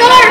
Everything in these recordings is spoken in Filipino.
door!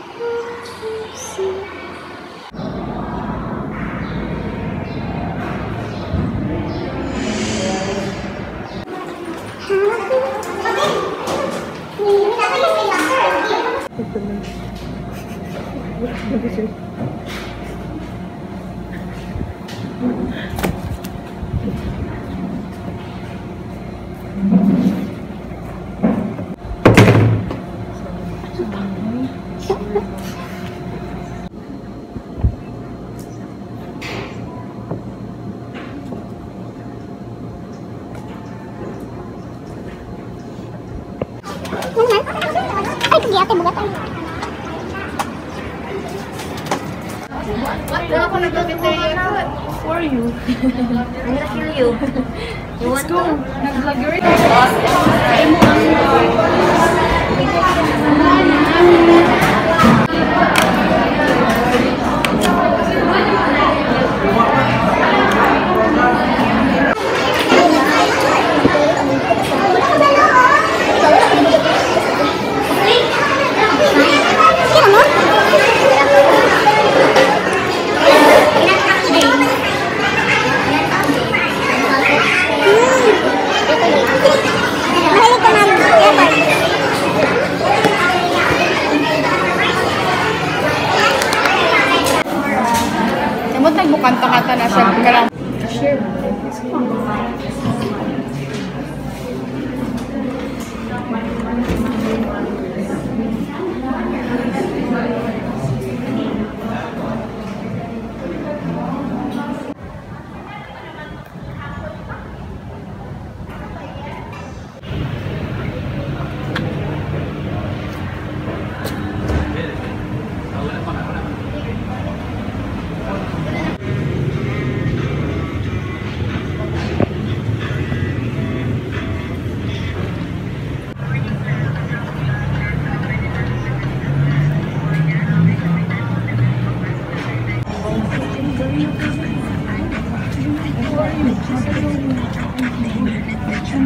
不可思。Sige ate, mga tayo. Wala ako nag-commentary for you. I'm gonna kill you. You want to? Nag-vlog yun. Sino nagbukanta-kanta na siya. Ka lang. Share.